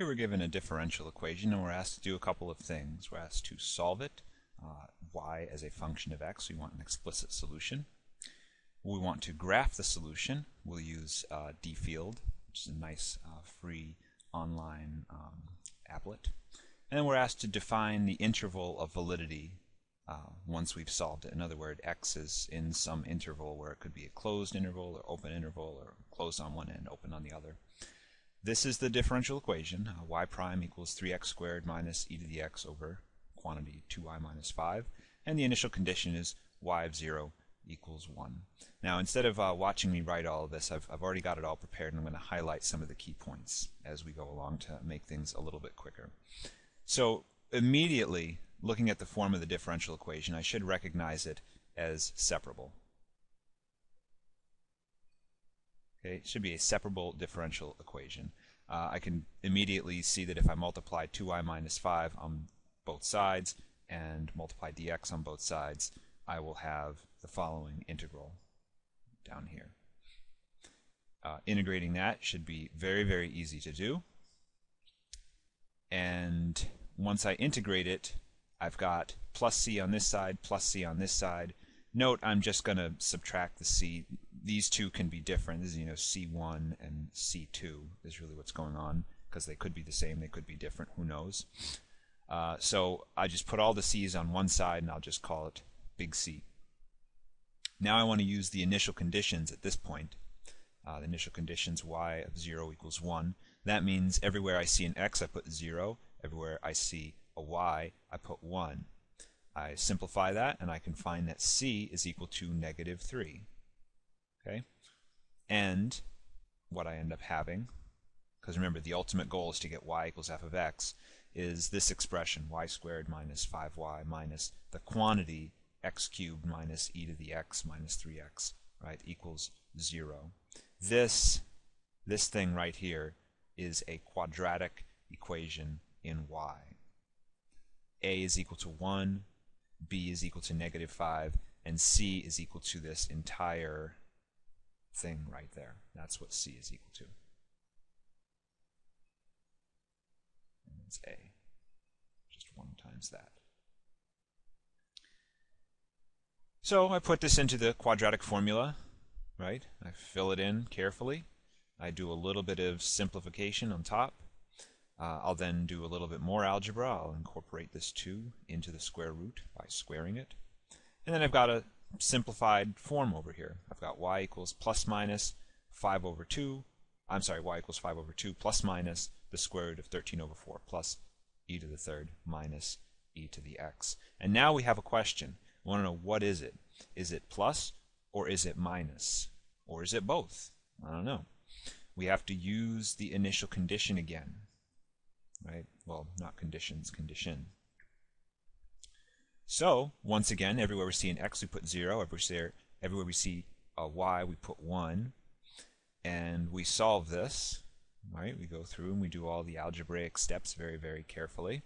Here we're given a differential equation and we're asked to do a couple of things. We're asked to solve it, uh, y as a function of x. We want an explicit solution. We want to graph the solution. We'll use uh, dfield, which is a nice uh, free online um, applet. And then we're asked to define the interval of validity uh, once we've solved it. In other words, x is in some interval where it could be a closed interval or open interval or closed on one end, open on the other. This is the differential equation. Uh, y prime equals 3x squared minus e to the x over quantity 2y minus 5. And the initial condition is y of 0 equals 1. Now, instead of uh, watching me write all of this, I've, I've already got it all prepared, and I'm going to highlight some of the key points as we go along to make things a little bit quicker. So, immediately, looking at the form of the differential equation, I should recognize it as separable. Okay, it should be a separable differential equation. Uh, I can immediately see that if I multiply 2y minus 5 on both sides and multiply dx on both sides, I will have the following integral down here. Uh, integrating that should be very, very easy to do. And once I integrate it, I've got plus c on this side, plus c on this side. Note I'm just going to subtract the c these two can be different. This is, you know, C1 and C2 is really what's going on because they could be the same, they could be different, who knows. Uh, so I just put all the C's on one side and I'll just call it big C. Now I want to use the initial conditions at this point. Uh, the initial conditions y of 0 equals 1. That means everywhere I see an x I put 0, everywhere I see a y I put 1. I simplify that and I can find that c is equal to negative 3. Okay? And what I end up having, because remember the ultimate goal is to get y equals f of x, is this expression, y squared minus 5y minus the quantity x cubed minus e to the x minus 3x, right, equals 0. This, this thing right here is a quadratic equation in y. a is equal to 1, b is equal to negative 5, and c is equal to this entire thing right there. That's what C is equal to. And it's A. Just 1 times that. So I put this into the quadratic formula, right? I fill it in carefully. I do a little bit of simplification on top. Uh, I'll then do a little bit more algebra. I'll incorporate this 2 into the square root by squaring it. And then I've got a simplified form over here. I've got y equals plus minus 5 over 2. I'm sorry, y equals 5 over 2 plus minus the square root of 13 over 4 plus e to the third minus e to the x. And now we have a question. We want to know what is it? Is it plus or is it minus? Or is it both? I don't know. We have to use the initial condition again. Right? Well, not conditions, condition. So, once again, everywhere we see an x, we put 0. Everywhere we see a y, we put 1. And we solve this. Right? We go through and we do all the algebraic steps very, very carefully.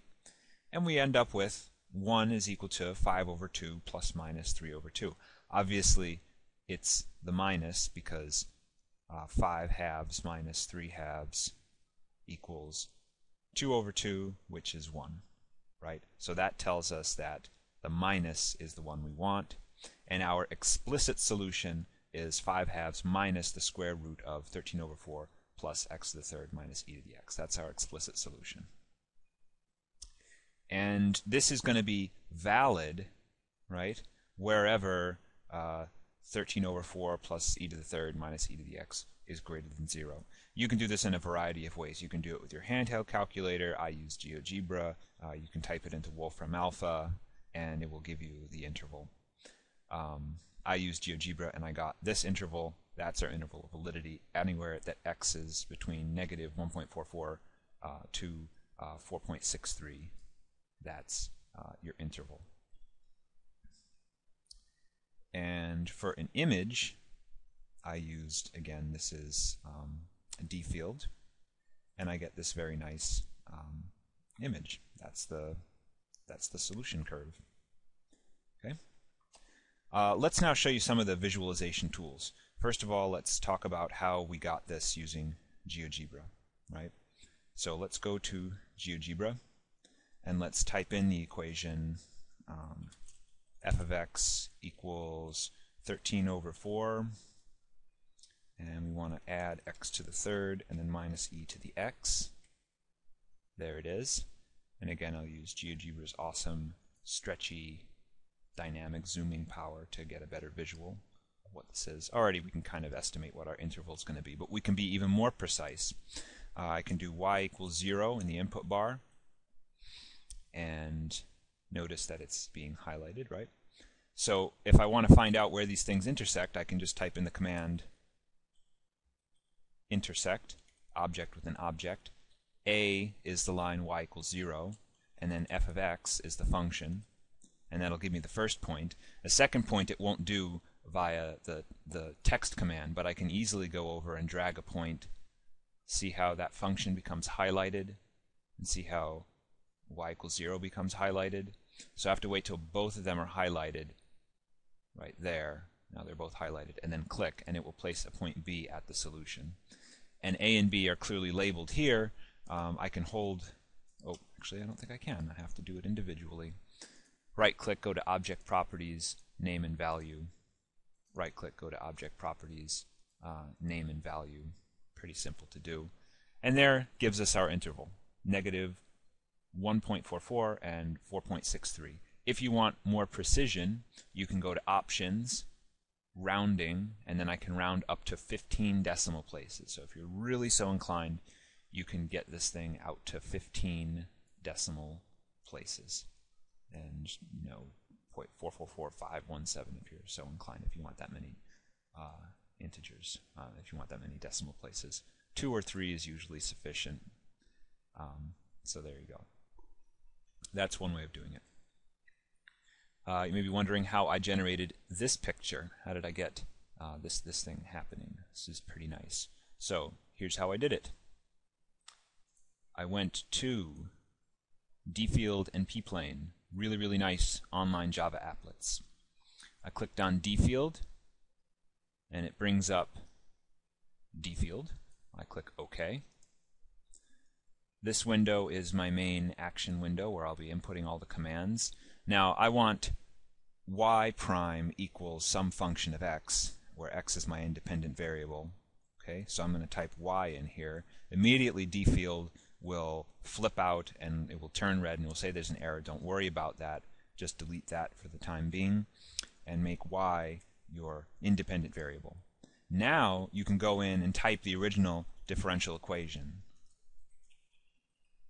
And we end up with 1 is equal to 5 over 2 plus minus 3 over 2. Obviously, it's the minus because uh, 5 halves minus 3 halves equals 2 over 2, which is 1. Right? So that tells us that the minus is the one we want. And our explicit solution is 5 halves minus the square root of 13 over 4 plus x to the third minus e to the x. That's our explicit solution. And this is going to be valid, right, wherever uh, 13 over 4 plus e to the third minus e to the x is greater than 0. You can do this in a variety of ways. You can do it with your handheld calculator. I use GeoGebra. Uh, you can type it into Wolfram Alpha and it will give you the interval. Um, I use GeoGebra and I got this interval. That's our interval of validity anywhere that x is between negative 1.44 uh, to uh, 4.63. That's uh, your interval. And for an image, I used, again, this is um, a dfield, and I get this very nice um, image. That's the that's the solution curve. Okay. Uh, let's now show you some of the visualization tools. First of all, let's talk about how we got this using GeoGebra, right? So let's go to GeoGebra and let's type in the equation um, f of x equals 13 over 4 and we want to add x to the third and then minus e to the x. There it is. And again, I'll use GeoGebra's awesome, stretchy, dynamic zooming power to get a better visual of what this is. Already we can kind of estimate what our interval is going to be, but we can be even more precise. Uh, I can do y equals 0 in the input bar, and notice that it's being highlighted, right? So if I want to find out where these things intersect, I can just type in the command intersect, object with an object. A is the line y equals 0, and then f of x is the function, and that'll give me the first point. A second point it won't do via the, the text command, but I can easily go over and drag a point, see how that function becomes highlighted, and see how y equals 0 becomes highlighted. So I have to wait till both of them are highlighted right there. Now they're both highlighted, and then click, and it will place a point B at the solution. And A and B are clearly labeled here. Um, I can hold, oh, actually I don't think I can. I have to do it individually. Right click, go to Object Properties, Name and Value. Right click, go to Object Properties, uh, Name and Value. Pretty simple to do. And there gives us our interval, negative 1.44 and 4.63. If you want more precision, you can go to Options, Rounding, and then I can round up to 15 decimal places. So if you're really so inclined, you can get this thing out to 15 decimal places. And, you know, 0.444517 if you're so inclined, if you want that many uh, integers, uh, if you want that many decimal places. Two or three is usually sufficient. Um, so there you go. That's one way of doing it. Uh, you may be wondering how I generated this picture. How did I get uh, this, this thing happening? This is pretty nice. So here's how I did it. I went to dfield and pplane, really, really nice online Java applets. I clicked on dfield, and it brings up dfield. I click OK. This window is my main action window where I'll be inputting all the commands. Now I want y prime equals some function of x, where x is my independent variable. Okay, so I'm going to type y in here. Immediately dfield will flip out and it will turn red and will say there's an error. Don't worry about that. Just delete that for the time being and make y your independent variable. Now you can go in and type the original differential equation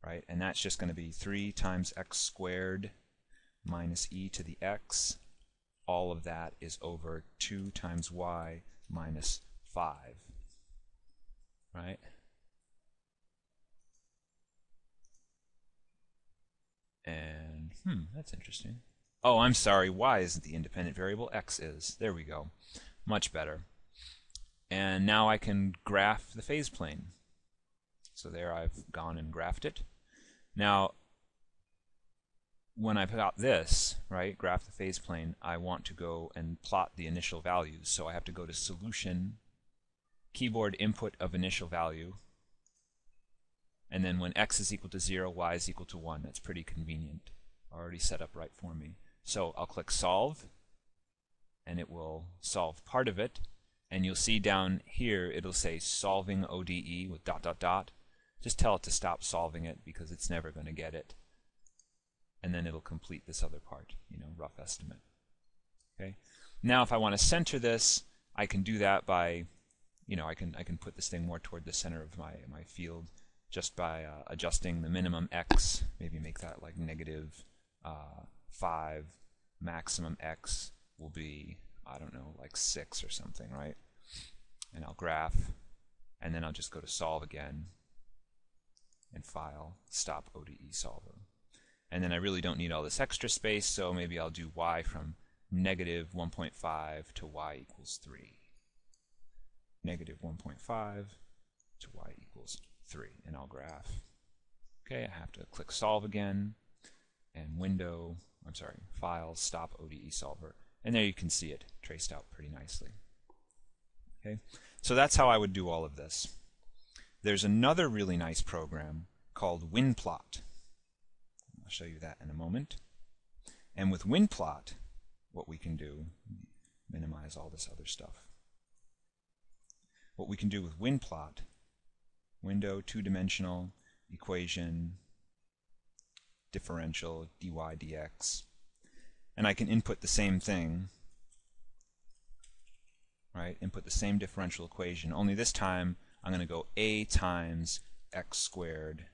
right? And that's just going to be 3 times x squared minus e to the x. All of that is over 2 times y minus 5, right? And, hmm, that's interesting. Oh, I'm sorry, y isn't the independent variable, x is. There we go. Much better. And now I can graph the phase plane. So there I've gone and graphed it. Now, when I've got this, right, graph the phase plane, I want to go and plot the initial values. So I have to go to Solution, Keyboard Input of Initial Value, and then when x is equal to 0, y is equal to 1. That's pretty convenient. Already set up right for me. So I'll click Solve, and it will solve part of it. And you'll see down here, it'll say Solving ODE with dot dot dot. Just tell it to stop solving it because it's never going to get it. And then it'll complete this other part, you know, rough estimate. Okay. Now if I want to center this, I can do that by, you know, I can I can put this thing more toward the center of my my field just by uh, adjusting the minimum x, maybe make that like negative, uh, 5, maximum x will be, I don't know, like 6 or something, right? And I'll graph, and then I'll just go to solve again, and File, Stop ODE Solver. And then I really don't need all this extra space, so maybe I'll do y from negative 1.5 to y equals 3. Negative 1.5 to y equals 3, and I'll graph. Okay, I have to click Solve again, and Window, I'm sorry, File, Stop ODE Solver. And there you can see it traced out pretty nicely. Okay, so that's how I would do all of this. There's another really nice program called WinPlot. I'll show you that in a moment. And with WinPlot, what we can do, minimize all this other stuff. What we can do with WinPlot, window, two-dimensional, equation, differential, dy dx, and I can input the same thing, right? Input the same differential equation, only this time I'm going to go a times x squared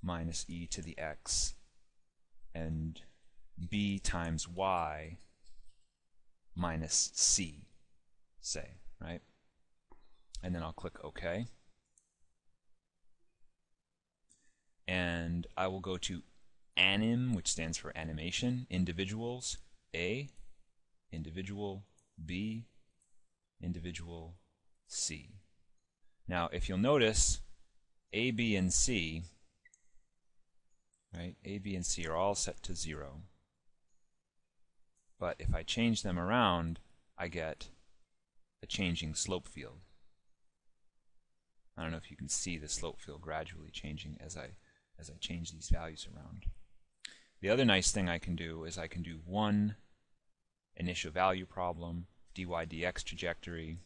minus e to the x and b times y minus c, say, right? And then I'll click OK. And I will go to anim, which stands for animation, individuals, A, individual, B, individual, C. Now, if you'll notice, A, B, and C, right, A, B, and C are all set to 0. But if I change them around, I get a changing slope field. I don't know if you can see the slope field gradually changing as I as I change these values around. The other nice thing I can do is I can do one initial value problem, dy dx trajectory.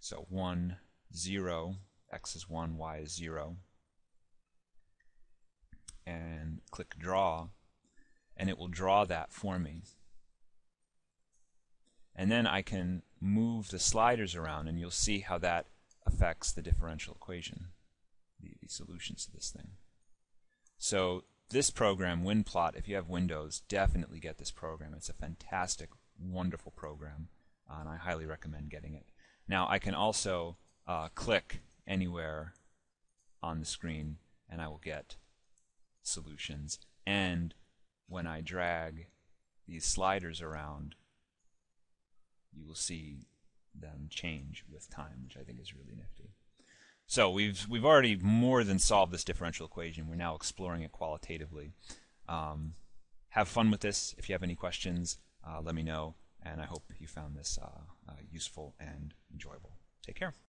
So 1, 0, x is 1, y is 0. And click draw, and it will draw that for me. And then I can move the sliders around, and you'll see how that affects the differential equation, the, the solutions to this thing. So this program, WinPlot, if you have Windows, definitely get this program. It's a fantastic, wonderful program, uh, and I highly recommend getting it. Now, I can also uh, click anywhere on the screen, and I will get solutions. And when I drag these sliders around, you will see them change with time, which I think is really nifty. So we've we've already more than solved this differential equation. We're now exploring it qualitatively. Um, have fun with this. If you have any questions, uh, let me know. And I hope you found this uh, uh, useful and enjoyable. Take care.